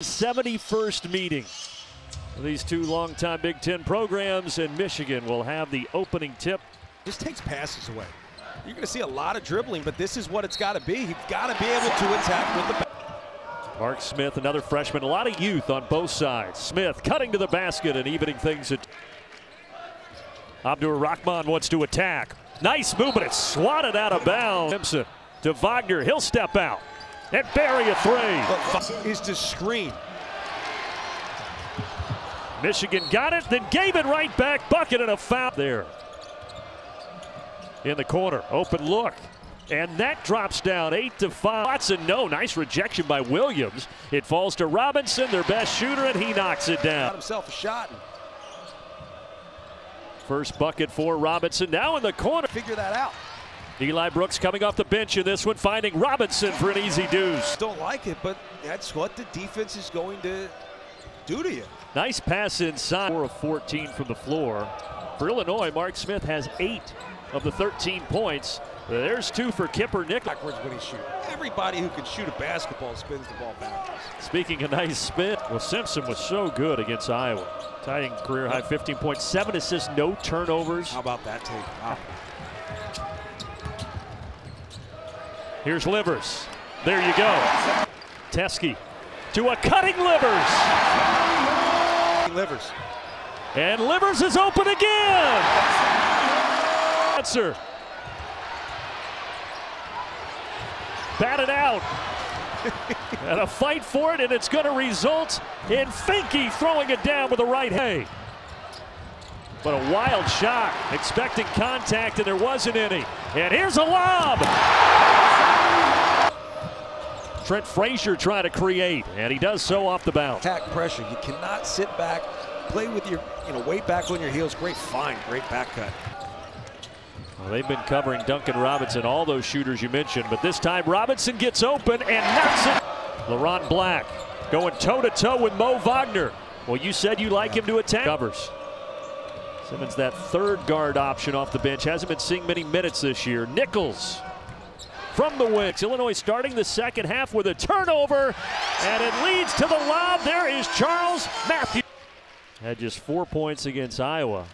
71st meeting. These two longtime Big Ten programs, and Michigan will have the opening tip. Just takes passes away. You're going to see a lot of dribbling, but this is what it's got to be. He's got to be able to attack with the. Mark Smith, another freshman, a lot of youth on both sides. Smith cutting to the basket and evening things at. Abdur-Rahkman wants to attack. Nice move, but it's swatted out of bounds. Simpson to Wagner. He'll step out and bury a three. Is to screen. Michigan got it, then gave it right back. Bucket and a foul there. In the corner, open look. And that drops down eight to five. Watson, no, nice rejection by Williams. It falls to Robinson, their best shooter, and he knocks it Got down. himself a shot First bucket for Robinson. Now in the corner. figure that out. Eli Brooks coming off the bench in this one, finding Robinson for an easy deuce. Don't like it, but that's what the defense is going to do to you. Nice pass inside. 4 of 14 from the floor. For Illinois, Mark Smith has eight of the 13 points. There's two for Kipper Nichols. Backwards when he shoots. Everybody who can shoot a basketball spins the ball backwards. Speaking of nice spin, well, Simpson was so good against Iowa. Tying career high 15 points, seven assists, no turnovers. How about that take? Wow. Here's Livers. There you go. Teske to a cutting Livers. Livers. And Livers is open again. Answer. Batted out. and a fight for it, and it's going to result in Finke throwing it down with the right hand. But a wild shot, expecting contact, and there wasn't any. And here's a lob. Trent Frazier trying to create, and he does so off the bounce. Attack pressure. You cannot sit back, play with your, you know, weight back on your heels. Great find, great back cut. Well, they've been covering Duncan Robinson, all those shooters you mentioned, but this time Robinson gets open and knocks it. Leron Black going toe to toe with Moe Wagner. Well, you said you like him to attack. Covers. Simmons, that third guard option off the bench, hasn't been seeing many minutes this year. Nichols from the wings. Illinois starting the second half with a turnover, and it leads to the lob. There is Charles Matthews. Had just four points against Iowa.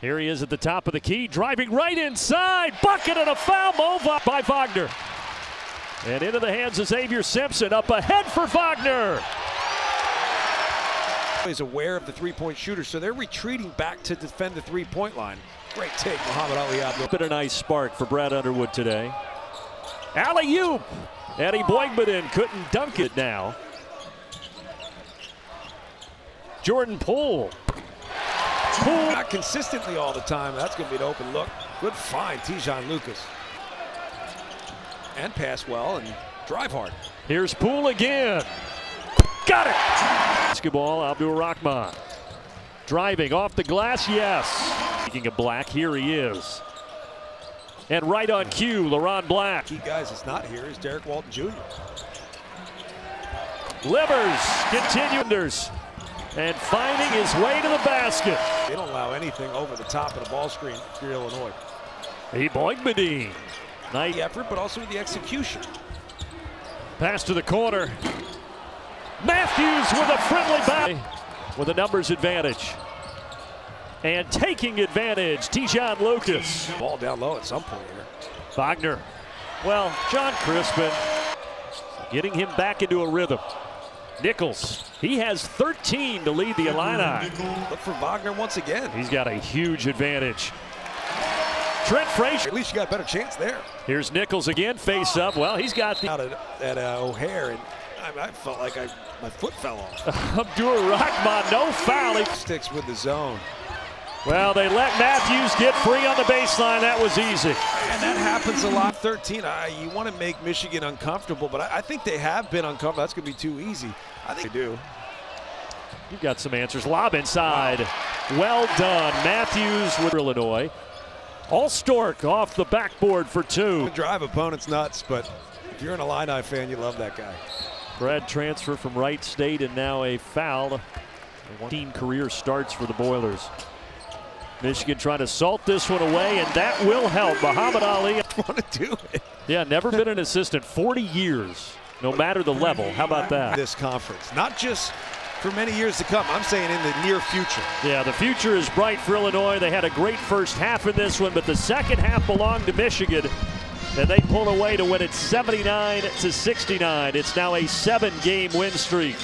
Here he is at the top of the key, driving right inside. Bucket and a foul by Wagner. And into the hands of Zavier Simpson. Up ahead for Wagner. Is aware of the three-point shooter, so they're retreating back to defend the three-point line. Great take, Muhammad Ali Abdul. Been a nice spark for Brad Underwood today. Alley oop. Eboigbodin couldn't dunk it now. Jordan Poole. Poole. Not consistently all the time. That's going to be an open look. Good find, Te'Jon Lucas. And pass well and drive hard. Here's Poole again. Got it. Basketball, Abdur-Rahkman. Driving off the glass, yes. Speaking of Black, here he is. And right on cue, Leron Black. Key guys that's not here is Derrick Walton Jr. Livers continues and finding his way to the basket. They don't allow anything over the top of the ball screen you're Illinois. Hey, Boigmadin. Nice The effort, but also the execution. pass to the corner. Matthews with a friendly back with a numbers advantage. And taking advantage, Te'Jon Lucas. Ball down low at some point here. Wagner. Well, John Crispin getting him back into a rhythm. Nichols, he has 13 to lead the Illini. Look for Wagner once again. He's got a huge advantage. Trent Frazier. At least you got a better chance there. Here's Nichols again, face up. Well, he's got the Out at, at uh, O'Hare, and I, I felt like I, my foot fell off. Abdur-Rahkman, no foul. He- Sticks with the zone. Well, they let Matthews get free on the baseline. That was easy. And that happens a lot. 13, I, you want to make Michigan uncomfortable, but I, I think they have been uncomfortable. That's going to be too easy. I think they do. You've got some answers. Lob inside. Well done. Matthews with Illinois. Alstork off the backboard for two. Drive opponents nuts, but if you're an Illini fan, you love that guy. Brad transfer from Wright State and now a foul. 14 career starts for the Boilers. Michigan trying to salt this one away, and that will help. Muhammad Ali, want to do it. yeah, never been an assistant, 40 years. no matter the level. How about that? This conference, not just for many years to come. I'm saying in the near future. Yeah, the future is bright for Illinois. They had a great first half in this one, but the second half belonged to Michigan. And they pull away to win it 79 to 69. It's now a seven game win streak.